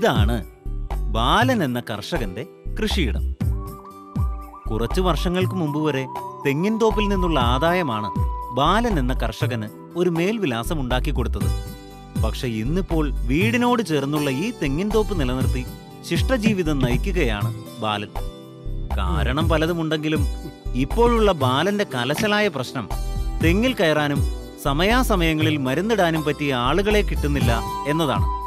ഇതാണ് ബാലൻ എന്ന കർഷകന്റെ കൃഷിയിടം. കുറച്ചു വർഷങ്ങൾക്ക് മുമ്പ് വരെ തെങ്ങിൻ തോപ്പിൽ നിന്നുള്ള ആദായമാണ് ബാലൻ എന്ന കർഷകന് ഒരു മേൽവിലാസം ഉണ്ടാക്കി കൊടുത്തത്. പക്ഷെ ഇന്നിപ്പോൾ വീടിനോട് ചേർന്നുള്ള ഈ തെങ്ങിൻ തോപ്പ് നിലനിർത്തി ശിഷ്ടജീവിതം നയിക്കുകയാണ് ബാലൻ. കാരണം പലതുമുണ്ടെങ്കിലും ഇപ്പോഴുള്ള ബാലന്റെ കലശലായ പ്രശ്നം തെങ്ങിൽ കയറാനും സമയാസമയങ്ങളിൽ മരുന്നിടാനും പറ്റിയ ആളുകളെ കിട്ടുന്നില്ല എന്നതാണ്.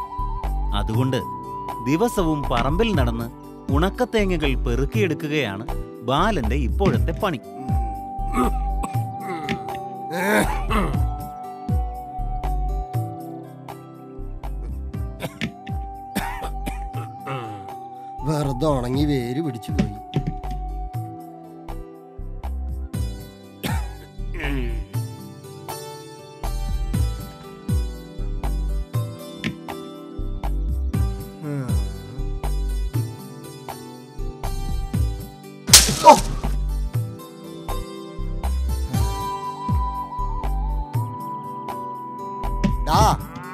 അതുകൊണ്ട് ദിവസവും പറമ്പിൽ നടന്ന് ഉണക്കത്തേങ്ങകൾ പെറുക്കിയെടുക്കുകയാണ് ബാലന്റെ ഇപ്പോഴത്തെ പണി. വെറുതെ ഉണങ്ങി വേര് പിടിച്ചു പോയി.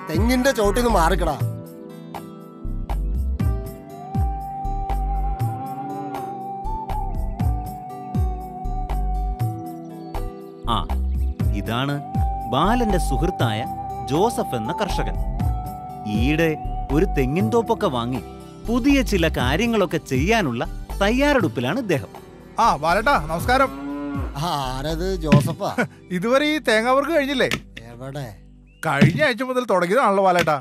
തെങ്ങിന്റെ ചോട്ടിൽ നിന്ന് മാറിക്കടാ. ആ ഇതാണ് ബാലന്റെ സുഹൃത്തായ ജോസഫ് എന്ന കർഷകൻ. ഈയിടെ ഒരു തെങ്ങിൻ തോപ്പൊക്കെ വാങ്ങി പുതിയ ചില കാര്യങ്ങളൊക്കെ ചെയ്യാനുള്ള തയ്യാറെടുപ്പിലാണ് ഇദ്ദേഹം. ആ ബാലട്ടാ നമസ്കാരം. ആരത് ജോസഫാ? ഇതുവരെ ഈ തേങ്ങാവർക്ക് കഴിഞ്ഞില്ലേ? എവിടെ? കഴിഞ്ഞ ആഴ്ച മുതൽ തുടങ്ങിയതാണല്ലോ വാലേട്ടാ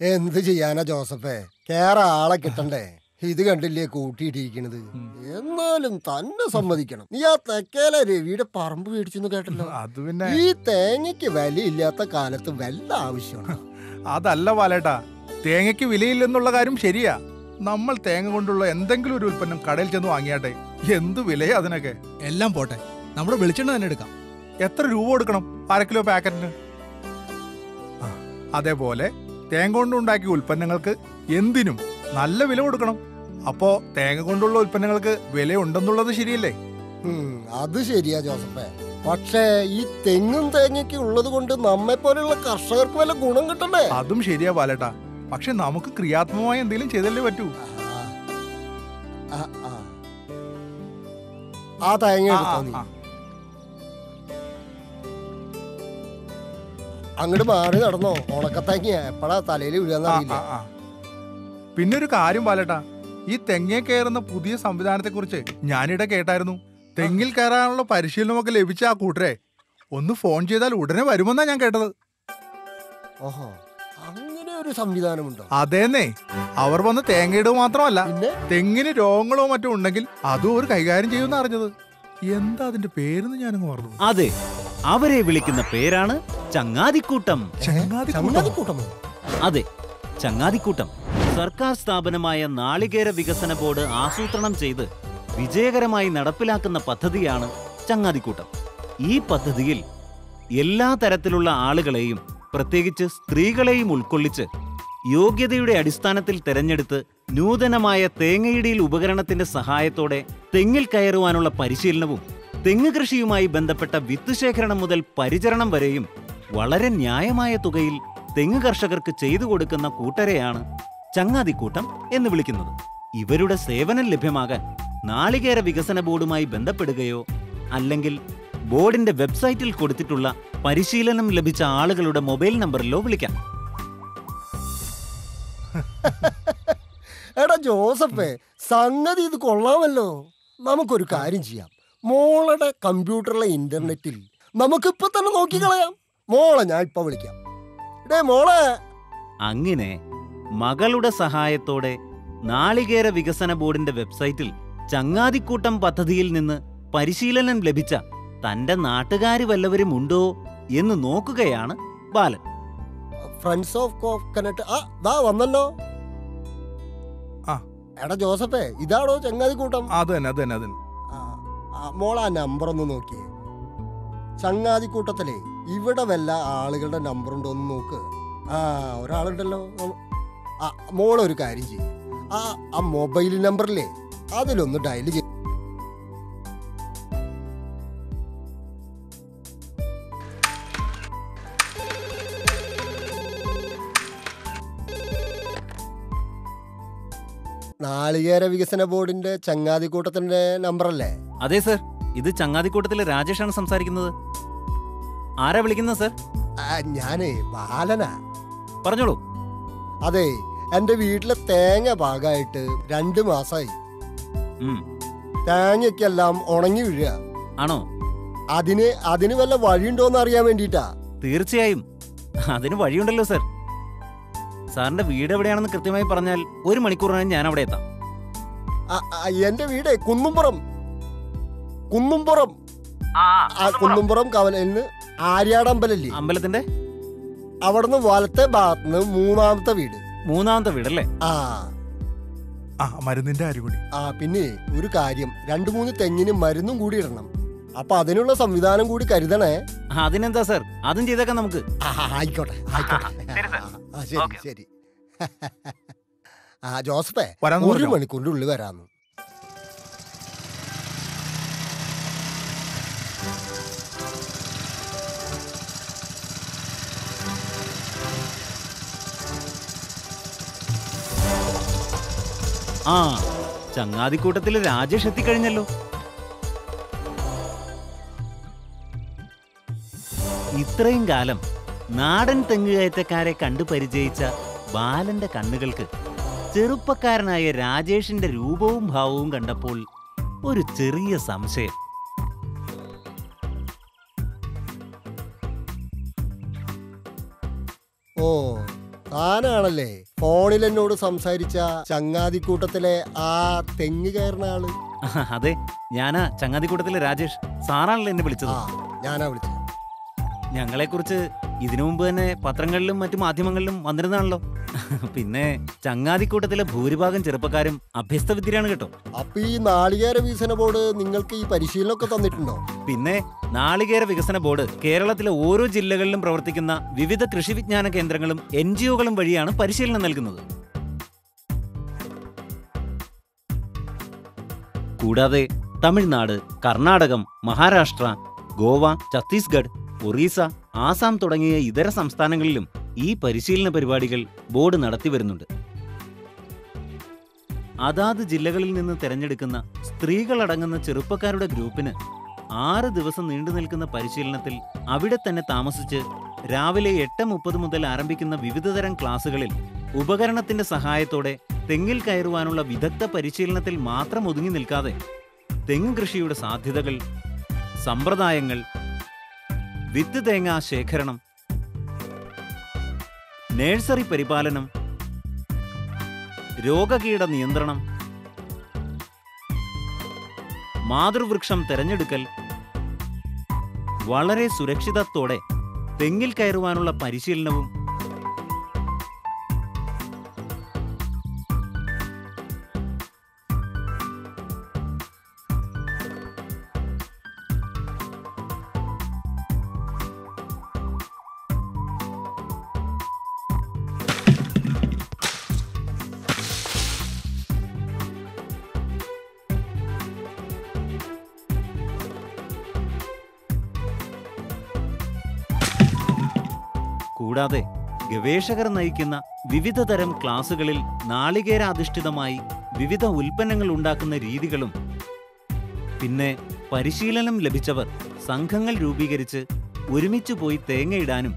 എന്ത് ചെയ്യാനാ ജോസഫേ? കേറ ആളെ കിട്ടണ്ടേ? ഇത് കണ്ടില്ലേ കൂട്ടിയിട്ടിരിക്കണത്? എന്നാലും തന്നെ സമ്മതിക്കണം. നീ ആ തെക്കേലെ രവിയുടെ പറമ്പ് മേടിച്ചെന്ന് കേട്ടല്ലോ. അത് പിന്നെ ഈ തേങ്ങയ്ക്ക് വിലയില്ലാത്ത കാലത്ത് വല്ല ആവശ്യമാണ്? അതല്ല വാലേട്ടാ തേങ്ങയ്ക്ക് വിലയില്ലെന്നുള്ള കാര്യം ശരിയാ. നമ്മൾ തേങ്ങ കൊണ്ടുള്ള എന്തെങ്കിലും ഒരു ഉൽപ്പന്നം കടയിൽ ചെന്ന് വാങ്ങിയാട്ടെ. എന്ത് വിലയാ അതിനൊക്കെ? എല്ലാം പോട്ടെ. നമ്മുടെ വെളിച്ചെണ്ണ തന്നെ എടുക്കാം. എത്ര രൂപ കൊടുക്കണം? അര കിലോ പാക്കറ്റിന്? അതേപോലെ തേങ്ങ കൊണ്ടുണ്ടാക്കിയ ഉൽപ്പന്നങ്ങൾക്ക് എന്തിനും നല്ല വില കൊടുക്കണം. അപ്പോ തേങ്ങ കൊണ്ടുള്ള ഉൽപ്പന്നങ്ങൾക്ക് വില ഉണ്ടെന്നുള്ളത് ശരിയല്ലേ അത് ശരിയാ ജോസഫേ. പക്ഷേ ഈ തെങ്ങും തേങ്ങയ്ക്ക് ഉള്ളത് കൊണ്ട് നമ്മെ പോലെയുള്ള കർഷകർക്ക് വല്ല ഗുണം കിട്ടണ്ടേ? അതും ശരിയാ ബാലേട്ടാ. പക്ഷെ നമുക്ക് ക്രിയാത്മകമായി എന്തെങ്കിലും ചെയ്തല്ലേ പറ്റൂ. ആ, തേങ്ങ എടുത്തോ നീ? അങ്ങോട്ട് മാറി നടന്നോ? ഉണക്കത്തേങ്ങ എപ്പോഴാ തലയിൽ വീഴാന്നറിയില്ല. പിന്നെ ഒരു കാര്യം പാലട്ടാ. ഈ തെങ്ങേ കയറുന്ന പുതിയ സംവിധാനത്തെ കുറിച്ച് ഞാനിടെ കേട്ടായിരുന്നു. തെങ്ങിൽ കയറാനുള്ള പരിശീലനമൊക്കെ ലഭിച്ച ആ കൂട്ടരെ. ഒന്ന് ഫോൺ ചെയ്താൽ ഉടനെ വരുമെന്നാ ഞാൻ കേട്ടത്. ഓഹോ. അങ്ങനെ ഒരു സംവിധാനമുണ്ടോ? അതേന്നേ. അവർ വന്ന് തേങ്ങയിടുക മാത്രമല്ല പിന്നെ? തെങ്ങിന് രോഗങ്ങളോ മറ്റോ ഉണ്ടെങ്കിൽ അതും അവർ കൈകാര്യം ചെയ്യുമെന്ന് അറിഞ്ഞത്. എന്താ അതിന്റെ പേരെന്ന് ഞാനങ്ങ് മറന്നു. അതെ. അവരെ വിളിക്കുന്ന പേരാണ് ചങ്ങാതിക്കൂട്ടം. ചങ്ങാതിക്കൂട്ടം. അതെ ചങ്ങാതിക്കൂട്ടം. സർക്കാർ സ്ഥാപനമായ നാളികേര വികസന ബോർഡ് ആസൂത്രണം ചെയ്ത് വിജയകരമായി നടപ്പിലാക്കുന്ന പദ്ധതിയാണ് ചങ്ങാതിക്കൂട്ടം. ഈ പദ്ധതിയിൽ എല്ലാ തരത്തിലുള്ള ആളുകളെയും പ്രത്യേകിച്ച് സ്ത്രീകളെയും ഉൾക്കൊള്ളിച്ച് യോഗ്യതയുടെ അടിസ്ഥാനത്തിൽ തെരഞ്ഞെടുത്ത് നൂതനമായ തേങ്ങയിടിയിൽ ഉപകരണത്തിന്റെ സഹായത്തോടെ തെങ്ങിൽ കയറുവാനുള്ള പരിശീലനവും തെങ്ങ് കൃഷിയുമായി ബന്ധപ്പെട്ട വിത്ത് ശേഖരണം മുതൽ പരിചരണം വരെയും വളരെ ന്യായമായ തുകയിൽ തെങ്ങ് കർഷകർക്ക് ചെയ്തു കൊടുക്കുന്ന കൂട്ടരെയാണ് ചങ്ങാതിക്കൂട്ടം എന്ന് വിളിക്കുന്നത്. ഇവരുടെ സേവനം ലഭ്യമാകാൻ നാളികേര വികസന ബോർഡുമായി ബന്ധപ്പെടുകയോ അല്ലെങ്കിൽ ബോർഡിന്റെ വെബ്സൈറ്റിൽ കൊടുത്തിട്ടുള്ള പരിശീലനം ലഭിച്ച ആളുകളുടെ മൊബൈൽ നമ്പറിലോ വിളിക്കാം. എടാ ജോസഫേ സംഗതി ഇത് കൊള്ളാമല്ലോ. നമുക്കൊരു കാര്യം ചെയ്യാം. മോളുടെ കമ്പ്യൂട്ടറിലെ ഇന്റർനെറ്റിൽ നമുക്കിപ്പോ തന്നെ നോക്കിക്കളയാം മോളെ ഞാൻ ഇപ്പൊ വിളിക്കാം. ഡേ മോളെ. അങ്ങനെ മകളുടെ സഹായത്തോടെ നാളികേര വികസന ബോർഡിന്റെ വെബ്സൈറ്റിൽ ചങ്ങാതിക്കൂട്ടം പദ്ധതിയിൽ നിന്ന് പരിശീലനം ലഭിച്ച തന്റെ നാട്ടുകാർ വല്ലവരും ഉണ്ടോ എന്ന് നോക്കുകയാണ് ബാലൻ. ഫ്രണ്ട്സ് ഓഫ് കോക്കനട്ട് ആ ദാ വന്നല്ലോ. എടാ ജോസഫേ ഇതാണോ ചങ്ങാതിക്കൂട്ടം? അത് തന്നെ അത് തന്നെ അത് തന്നെ. ആ, ആ, മോളെ നമ്പർ ഒന്ന് നോക്കിയേ. ചങ്ങാതിക്കൂട്ടത്തിലെ ഇവിടെ വല്ല ആളുകളുടെ നമ്പർ ഉണ്ടോ ഒന്ന് നോക്ക്. ആ ഒരാളുണ്ടല്ലോ. ആ മോളൊരു കാര്യം ചെയ്യും. ആ ആ മൊബൈൽ നമ്പറില്ലേ അതിലൊന്ന് ഡയൽ ചെയ്യും. നാളികേര വികസന ബോർഡിന്റെ ചങ്ങാതിക്കൂട്ടത്തിന്റെ നമ്പറല്ലേ? അതെ സർ. ഇത് ചങ്ങാതിക്കൂട്ടത്തിലെ രാജേഷാണ് സംസാരിക്കുന്നത്. ആരാ വിളിക്കുന്നത് സർ? ഞാനേ ബാലനാ. പറഞ്ഞോളൂ. അതെ എന്റെ വീട്ടിലെ തേങ്ങ ഭാഗമായിട്ട് രണ്ട് മാസമായി തേങ്ങയ്ക്കെല്ലാം ഉണങ്ങി വീഴുക. ആണോ? അതിന് അതിന് വല്ല വഴിയുണ്ടോന്ന് അറിയാൻ വേണ്ടിട്ടാ തീർച്ചയായും. അതിന് വഴിയുണ്ടല്ലോ സർ. സാറിന്റെ വീട് എവിടെയാണെന്ന് കൃത്യമായി പറഞ്ഞാൽ ഒരു മണിക്കൂറിനായി ഞാൻ അവിടെ എത്താം. എന്റെ വീട് കുന്നുംപുറം. കുന്നുംപുറം. ആ കുന്നുംപുറം. കവലയിൽ ആര്യാട് ആര്യാടമ്പലല്ലേ? അമ്പലത്തിന്റെ? അവിടുന്ന് വലത്തെ ഭാഗത്തുനിന്ന് മൂന്നാമത്തെ വീട്. മൂന്നാമത്തെ വീടല്ലേ? ആ. ആ മരുന്നിന്റെ അരികൂടി. ആ പിന്നെ ഒരു കാര്യം. രണ്ടു മൂന്ന് തെങ്ങിന് മരുന്നും കൂടി ഇടണം. അപ്പൊ അതിനുള്ള സംവിധാനം കൂടി കരുതണേ. അതിനെന്താ സർ? അതും ചെയ്തേക്കാം നമുക്ക്. ആയിക്കോട്ടെ ആയിക്കോട്ടെ. ശരി ശരി. ആ ജോസഫേ ഒരു? മണിക്കൂറിന്റെ ഉള്ളിൽ വരാന്ന് ആ ചങ്ങാതിക്കൂട്ടത്തിൽ രാജേഷ് എത്തിക്കഴിഞ്ഞല്ലോ ഇത്രയും കാലം നാടൻ തെങ്ങുകയറ്റക്കാരെ കണ്ടു പരിചയിച്ച ബാലന്റെ കണ്ണുകൾക്ക് ചെറുപ്പക്കാരനായ രാജേഷിന്റെ രൂപവും ഭാവവും കണ്ടപ്പോൾ ഒരു ചെറിയ സംശയം. ഓ താനാണല്ലേ ഫോണിൽ എന്നോട് സംസാരിച്ച ചങ്ങാതിക്കൂട്ടത്തിലെ ആ തെങ്ങ് കയറുന്ന ആൾ? അതെ ഞാനാ ചങ്ങാതിക്കൂട്ടത്തിലെ രാജേഷ്. സാറാണല്ലോ എന്നെ വിളിച്ചത്. ഞാനാ വിളിച്ചത്. ഞങ്ങളെക്കുറിച്ച് ഇതിനു മുമ്പ് തന്നെ പത്രങ്ങളിലും മറ്റു മാധ്യമങ്ങളിലും വന്നിരുന്നാണല്ലോ പിന്നെ ചങ്ങാതിക്കൂട്ടത്തിലെ ഭൂരിഭാഗം ചെറുപ്പക്കാരും അഭ്യസ്ത വിദ്യരാണ് കേട്ടോ. അപ്പൊ ഈ നാളികേര വികസന ബോർഡ് നിങ്ങൾക്ക് ഈ പരിശീലനമൊക്കെ തന്നിട്ടുണ്ടോ? പിന്നെ നാളികേര വികസന ബോർഡ് കേരളത്തിലെ ഓരോ ജില്ലകളിലും പ്രവർത്തിക്കുന്ന വിവിധ കൃഷി വിജ്ഞാന കേന്ദ്രങ്ങളും എൻ ജി ഒകളും വഴിയാണ് പരിശീലനം നൽകുന്നത്. കൂടാതെ തമിഴ്നാട് കർണാടകം മഹാരാഷ്ട്ര ഗോവ ഛത്തീസ്ഗഡ് ഒറീസ ആസാം തുടങ്ങിയ ഇതര സംസ്ഥാനങ്ങളിലും ഈ പരിശീലന പരിപാടികൾ ബോർഡ് നടത്തിവരുന്നുണ്ട് അതാത് ജില്ലകളിൽ നിന്ന് തിരഞ്ഞെടുക്കുന്ന സ്ത്രീകളടങ്ങുന്ന ചെറുപ്പക്കാരുടെ ഗ്രൂപ്പിന് ആറ് ദിവസം നീണ്ടു നിൽക്കുന്ന പരിശീലനത്തിൽ അവിടെ തന്നെ താമസിച്ച് രാവിലെ എട്ട് മുപ്പത് മുതൽ ആരംഭിക്കുന്ന വിവിധതരം ക്ലാസുകളിൽ ഉപകരണത്തിന്റെ സഹായത്തോടെ തെങ്ങിൽ കയറുവാനുള്ള വിദഗ്ധ പരിശീലനത്തിൽ മാത്രം ഒതുങ്ങി നിൽക്കാതെ തെങ്ങ് കൃഷിയുടെ സാധ്യതകൾ സമ്പ്രദായങ്ങൾ വിത്ത് തേങ്ങ ശേഖരണം. നേഴ്സറി പരിപാലനം. രോഗകീട നിയന്ത്രണം. മാതൃവൃക്ഷം തെരഞ്ഞെടുക്കൽ. വളരെ സുരക്ഷിതത്തോടെ തെങ്ങിൽ കയറുവാനുള്ള പരിശീലനവും കൂടാതെ ഗവേഷകർ നയിക്കുന്ന വിവിധ തരം ക്ലാസുകളിൽ നാളികേരാധിഷ്ഠിതമായി വിവിധ ഉൽപ്പന്നങ്ങൾ ഉണ്ടാക്കുന്ന രീതികളും പിന്നെ പരിശീലനം ലഭിച്ചവർ സംഘങ്ങൾ രൂപീകരിച്ച് ഒരുമിച്ച് പോയി തേങ്ങയിടാനും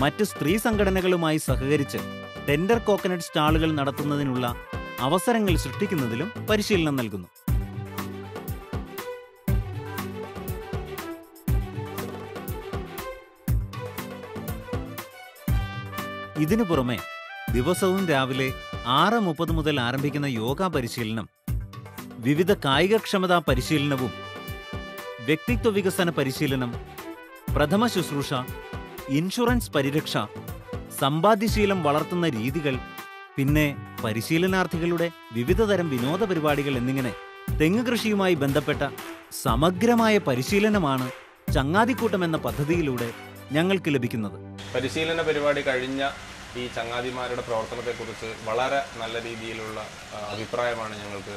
മറ്റ് സ്ത്രീ സംഘടനകളുമായി സഹകരിച്ച് ടെൻഡർ കോക്കനട്ട് സ്റ്റാളുകൾ നടത്തുന്നതിനുള്ള അവസരങ്ങൾ സൃഷ്ടിക്കുന്നതിലും പരിശീലനം നൽകുന്നു. ഇതിനു പുറമെ ദിവസവും രാവിലെ ആറ് മുപ്പത് മുതൽ ആരംഭിക്കുന്ന യോഗ പരിശീലനം വിവിധ കായികക്ഷമതാ പരിശീലനവും വ്യക്തിത്വ വികസന പരിശീലനം പ്രഥമ ശുശ്രൂഷ ഇൻഷുറൻസ് പരിരക്ഷ സമ്പാദ്യശീലം വളർത്തുന്ന രീതികൾ പിന്നെ പരിശീലനാർത്ഥികളുടെ വിവിധതരം വിനോദ പരിപാടികൾ എന്നിങ്ങനെ തെങ്ങ് കൃഷിയുമായി ബന്ധപ്പെട്ട സമഗ്രമായ പരിശീലനമാണ് ചങ്ങാതിക്കൂട്ടം എന്ന പദ്ധതിയിലൂടെ ഞങ്ങൾക്ക് ലഭിക്കുന്നത്. പരിശീലന പരിപാടി കഴിഞ്ഞ ഈ ചങ്ങാതിമാരുടെ പ്രവർത്തനത്തെക്കുറിച്ച് വളരെ നല്ല രീതിയിലുള്ള അഭിപ്രായമാണ് ഞങ്ങൾക്ക്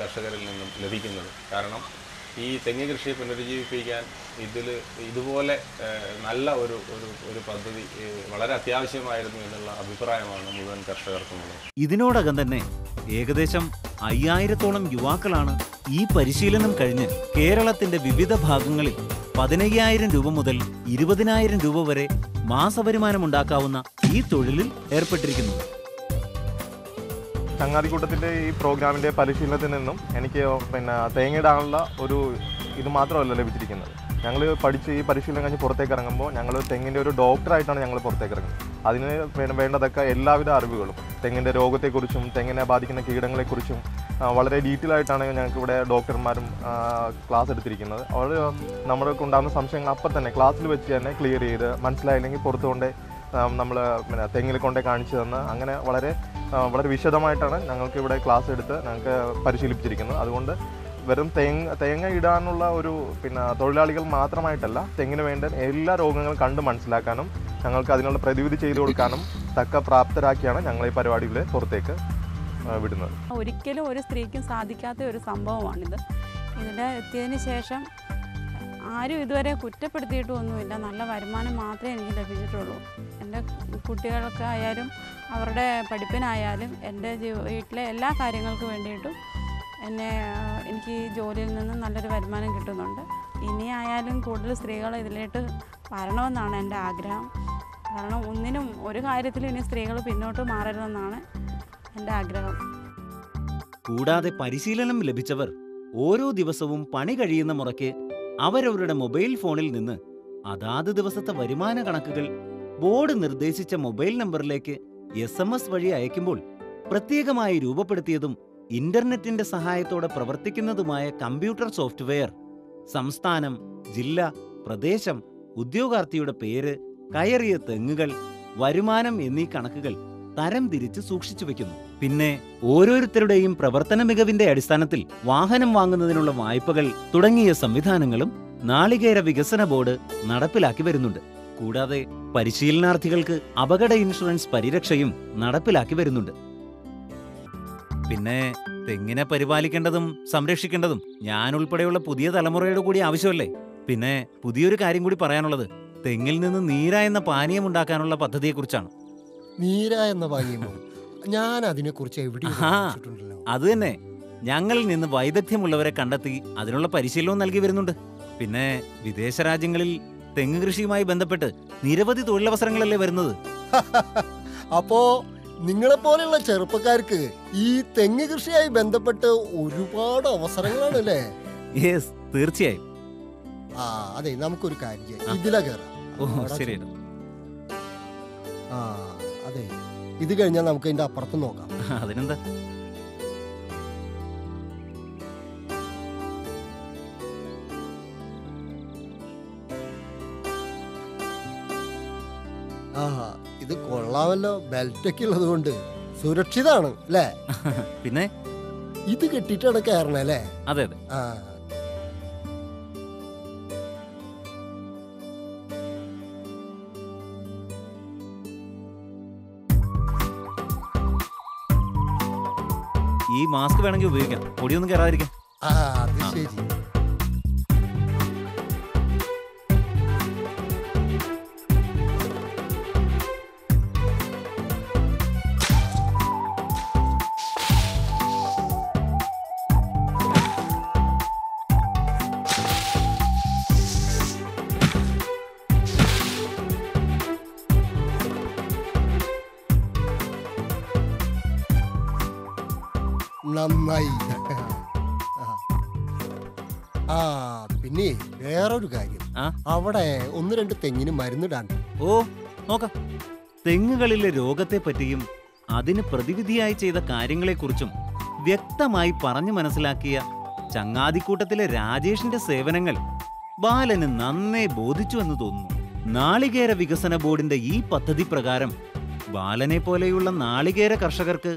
കർഷകരിൽ നിന്നും ലഭിക്കുന്നത്. കാരണം ഈ തെങ്ങ് കൃഷിയെ പുനരുജ്ജീവിപ്പിക്കാൻ ഇതിൽ ഇതുപോലെ നല്ല ഒരു ഒരു ഒരു പദ്ധതി വളരെ അത്യാവശ്യമായിരുന്നു എന്നുള്ള അഭിപ്രായമാണ് മുഴുവൻ കർഷകർക്കുമുള്ളത്. ഇതിനോടകം തന്നെ ഏകദേശം അയ്യായിരത്തോളം യുവാക്കളാണ് ഈ പരിശീലനം കഴിഞ്ഞ് കേരളത്തിന്റെ വിവിധ ഭാഗങ്ങളിൽ പതിനയ്യായിരം രൂപ മുതൽ ഇരുപതിനായിരം രൂപ വരെ മാസവരുമാനമുണ്ടാക്കാവുന്ന ഈ തൊഴിലിൽ ഏർപ്പെട്ടിരിക്കുന്നു. ചങ്ങാതിക്കൂട്ടത്തിന്റെ ഈ പ്രോഗ്രാമിന്റെ പരിശീലനത്തിൽ നിന്നും എനിക്ക് പിന്നെ തേങ്ങയിടാനുള്ള ഒരു ഇത് മാത്രമല്ല ലഭിച്ചിരിക്കുന്നത്. ഞങ്ങൾ പഠിച്ച് ഈ പരിശീലനം കഴിഞ്ഞ് പുറത്തേക്ക് ഇറങ്ങുമ്പോൾ ഞങ്ങൾ തെങ്ങിന്റെ ഒരു ഡോക്ടറായിട്ടാണ് ഞങ്ങൾ പുറത്തേക്ക് ഇറങ്ങുന്നത്. അതിന് വേണ്ടതൊക്കെ എല്ലാവിധ അറിവുകളും തെങ്ങിന്റെ രോഗത്തെക്കുറിച്ചും തെങ്ങിനെ ബാധിക്കുന്ന കീടങ്ങളെക്കുറിച്ചും വളരെ ഡീറ്റെയിൽ ആയിട്ടാണ് ഞങ്ങൾക്ക് ഇവിടെ ഡോക്ടർമാരും ക്ലാസ് എടുത്തിരിക്കുന്നത്. അവർ നമ്മൾക്ക് ഉണ്ടാകുന്ന സംശയങ്ങൾ അപ്പം തന്നെ ക്ലാസ്സിൽ വെച്ച് തന്നെ ക്ലിയർ ചെയ്ത് മനസ്സിലായില്ലെങ്കിൽ പുറത്തു കൊണ്ടേ നമ്മൾ പിന്നെ തെങ്ങിൽ കൊണ്ടേ കാണിച്ചു തന്ന് അങ്ങനെ വളരെ വളരെ വിശദമായിട്ടാണ് ഞങ്ങൾക്ക് ഇവിടെ ക്ലാസ് എടുത്ത് ഞങ്ങൾക്ക് പരിശീലിപ്പിച്ചിരിക്കുന്നത്. അതുകൊണ്ട് വെറും തേങ്ങ തേങ്ങ ഇടാനുള്ള ഒരു പിന്നെ തൊഴിലാളികൾ മാത്രമായിട്ടല്ല തെങ്ങിന് വേണ്ട എല്ലാ രോഗങ്ങളും കണ്ട് മനസ്സിലാക്കാനും ഞങ്ങൾക്ക് അതിനുള്ള പ്രതിവിധി ചെയ്തു കൊടുക്കാനും തക്ക പ്രാപ്തരാക്കിയാണ് ഞങ്ങൾ ഈ പരിപാടിയിൽ പുറത്തേക്ക് വിടുന്നത്. ഒരിക്കലും ഒരു സ്ത്രീക്കും സാധിക്കാത്ത ഒരു സംഭവമാണിത്. ഇതിൽ എത്തിയതിന് ശേഷം ആരും ഇതുവരെ കുറ്റപ്പെടുത്തിയിട്ടൊന്നുമില്ല. നല്ല വരുമാനം മാത്രമേ എനിക്ക് ലഭിച്ചിട്ടുള്ളൂ. എന്റെ കുട്ടികൾക്കായാലും അവരുടെ പഠിപ്പിനായാലും എന്റെ വീട്ടിലെ എല്ലാ കാര്യങ്ങൾക്ക് വേണ്ടിയിട്ടും എന്നെ എനിക്ക് ഈ ജോലിയിൽ നിന്ന് നല്ലൊരു വരുമാനം കിട്ടുന്നുണ്ട്. ഇനി ആയാലും കൂടുതൽ സ്ത്രീകൾ ഇതിലേക്ക് വരണമെന്നാണ് എന്റെ ആഗ്രഹം. കാരണം ഒന്നിനും ഒരു കാര്യത്തിലും ഇനി സ്ത്രീകൾ പിന്നോട്ട് മാറരുതെന്നാണ് എന്റെ ആഗ്രഹം. കൂടാതെ പരിശീലനം ലഭിച്ചവർ ഓരോ ദിവസവും പണി കഴിയുന്ന മുറയ്ക്ക് അവരവരുടെ മൊബൈൽ ഫോണിൽ നിന്ന് അതാത് ദിവസത്തെ വരുമാന കണക്കുകൾ ബോർഡ് നിർദ്ദേശിച്ച മൊബൈൽ നമ്പറിലേക്ക് എസ് എം എസ് വഴി അയക്കുമ്പോൾ പ്രത്യേകമായി രൂപപ്പെടുത്തിയതും ഇന്റർനെറ്റിന്റെ സഹായത്തോടെ പ്രവർത്തിക്കുന്നതുമായ കമ്പ്യൂട്ടർ സോഫ്റ്റ്വെയർ സംസ്ഥാനം ജില്ല പ്രദേശം ഉദ്യോഗാർത്ഥിയുടെ പേര് കയറിയ തെങ്ങുകൾ വരുമാനം എന്നീ കണക്കുകൾ തരം തിരിച്ച് സൂക്ഷിച്ചു വെക്കുന്നു. പിന്നെ ഓരോരുത്തരുടെയും പ്രവർത്തന മികവിന്റെ അടിസ്ഥാനത്തിൽ വാഹനം വാങ്ങുന്നതിനുള്ള വായ്പകൾ തുടങ്ങിയ സംവിധാനങ്ങളും നാളികേര വികസന ബോർഡ് നടപ്പിലാക്കി വരുന്നുണ്ട്. കൂടാതെ പരിശീലനാർത്ഥികൾക്ക് അപകട ഇൻഷുറൻസ് പരിരക്ഷയും നടപ്പിലാക്കി വരുന്നുണ്ട്. പിന്നെ തെങ്ങിനെ പരിപാലിക്കേണ്ടതും സംരക്ഷിക്കേണ്ടതും ഞാൻ ഉൾപ്പെടെയുള്ള പുതിയ തലമുറയുടെ കൂടി ആവശ്യമല്ലേ? പിന്നെ പുതിയൊരു കാര്യം കൂടി പറയാനുള്ളത് തെങ്ങിൽ നിന്ന് നീര എന്ന പാനീയം ഉണ്ടാക്കാനുള്ള പദ്ധതിയെക്കുറിച്ചാണ്. നീര എന്ന ഭാഗ്യമോ ഞാൻ അതിനെക്കുറിച്ച് എവിടെയും എവിടെയാണ് അത് തന്നെ. ഞങ്ങളിൽ നിന്ന് വൈദഗ്ധ്യമുള്ളവരെ കണ്ടെത്തി അതിനുള്ള പരിശീലനവും നൽകി വരുന്നുണ്ട്. പിന്നെ വിദേശ രാജ്യങ്ങളിൽ തെങ്ങ് കൃഷിയുമായി ബന്ധപ്പെട്ട് നിരവധി തൊഴിലവസരങ്ങളല്ലേ വരുന്നത്? അപ്പോ നിങ്ങളെ പോലെയുള്ള ചെറുപ്പക്കാർക്ക് ഈ തെങ്ങ് കൃഷിയായി ബന്ധപ്പെട്ട് ഒരുപാട് അവസരങ്ങളാണ് അല്ലേ യെസ് തീർച്ചയായും. ആ അതെ നമുക്കൊരു കാര്യം ഇതിലാ കേറാം. കയറാം ഓ ശരിയാണ് ശരി ആ. അതെ. ഇത് കഴിഞ്ഞാൽ നമുക്ക് അതിന്റെ അപ്പുറത്ത് നോക്കാം. അതിനെന്താ? ആ ഇത് കൊള്ളാമല്ലോ. ബെൽറ്റൊക്കെ ഉള്ളത് കൊണ്ട് സുരക്ഷിതാണ് അല്ലേ? പിന്നെ? ഇത് കെട്ടിട്ടാണ് കയറണല്ലേ അതെ അതെ. ആ. ഈ മാസ്ക് വേണമെങ്കിൽ ഉപയോഗിക്കാം. പൊടിയൊന്നും കയറാതിരിക്കാം ആ അത് ശരി. നന്നായി ആ. പിന്നെ വേറൊരു കാര്യം ആ? അവിടെ ഒന്ന് രണ്ട് തെങ്ങിന് മരുന്നിടാണ്ട് ഓ നോക്ക തെങ്ങുകളിലെ രോഗത്തെ പറ്റിയും അതിന് പ്രതിവിധിയായി ചെയ്ത കാര്യങ്ങളെക്കുറിച്ചും വ്യക്തമായി പറഞ്ഞു മനസ്സിലാക്കിയ ചങ്ങാതിക്കൂട്ടത്തിലെ രാജേഷിന്റെ സേവനങ്ങൾ ബാലന് നന്നേ ബോധിച്ചു എന്ന് തോന്നുന്നു നാളികേര വികസന ബോർഡിന്റെ ഈ പദ്ധതി പ്രകാരം ബാലനെ പോലെയുള്ള നാളികേര കർഷകർക്ക്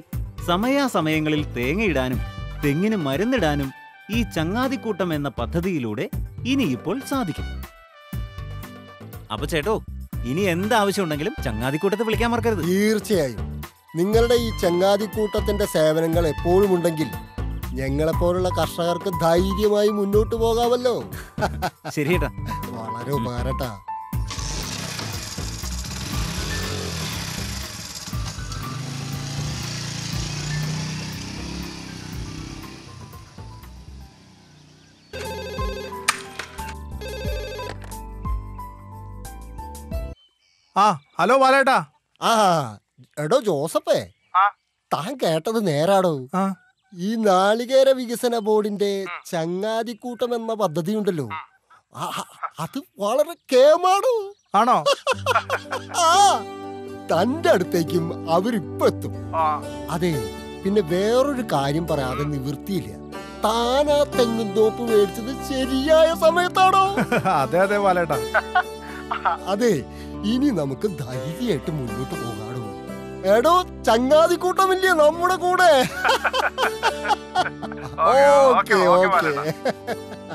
സമയാസമയങ്ങളിൽ തേങ്ങയിടാനും തെങ്ങിന് മരുന്നിടാനും ഈ ചങ്ങാതിക്കൂട്ടം എന്ന പദ്ധതിയിലൂടെ ഇനിയിപ്പോൾ സാധിക്കും. അപ്പൊ ചേട്ടോ ഇനി എന്താവശ്യമുണ്ടെങ്കിലും ചങ്ങാതിക്കൂട്ടത്തെ വിളിക്കാൻ മറക്കരുത്. തീർച്ചയായും. നിങ്ങളുടെ ഈ ചങ്ങാതിക്കൂട്ടത്തിന്റെ സേവനങ്ങൾ എപ്പോഴും ഉണ്ടെങ്കിൽ ഞങ്ങളെപ്പോലുള്ള കർഷകർക്ക് ധൈര്യമായി മുന്നോട്ട് പോകാമല്ലോ. ശരി വളരെ ഉപകാരട്ടാ. ആ ഹലോ ബാലേട്ടാ. ആ എടോ ജോസഫേ. താൻ കേട്ടത് നേരാടോ? ഈ നാളികേര വികസന ബോർഡിന്റെ ചങ്ങാതിക്കൂട്ടം എന്ന പദ്ധതി ഉണ്ടല്ലോ അത് വളരെ കേമാണോ? ആണോ? ആ തന്റെ അടുത്തേക്കും അവരിപ്പോ എത്തും. അതെ പിന്നെ വേറൊരു കാര്യം പറയാതെ നിവൃത്തിയില്ല. താനാ തെങ്ങും തോപ്പ് മേടിച്ചത് ശരിയായ സമയത്താണോ? അതെ അതെ ബാലേട്ടാ. അതെ ഇനി നമുക്ക് ധൈര്യമായിട്ട് മുന്നോട്ട് പോകാടോ എടോ ചങ്ങാതി ചങ്ങാതിക്കൂട്ടമില്ലേ നമ്മുടെ കൂടെ? ഓക്കെ ഓക്കെ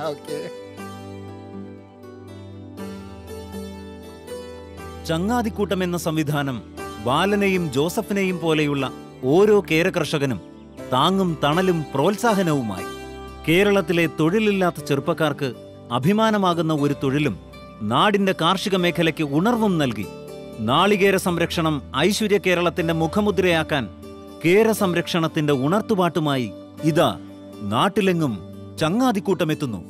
ഓക്കെ ചങ്ങാതിക്കൂട്ടം എന്ന സംവിധാനം ബാലനെയും ജോസഫിനെയും പോലെയുള്ള ഓരോ കേരകർഷകനും താങ്ങും തണലും പ്രോത്സാഹനവുമായി കേരളത്തിലെ തൊഴിലില്ലാത്ത ചെറുപ്പക്കാർക്ക് അഭിമാനമാകുന്ന ഒരു തൊഴിലും നാടിന്റെ കാർഷിക മേഖലയ്ക്ക് ഉണർവും നൽകി. നാളികേര സംരക്ഷണം ഐശ്വര്യ കേരളത്തിന്റെ മുഖമുദ്രയാക്കാൻ കേര സംരക്ഷണത്തിന്റെ ഉണർത്തുപാട്ടുമായി ഇതാ നാട്ടിലെങ്ങും ചങ്ങാതിക്കൂട്ടമെത്തുന്നു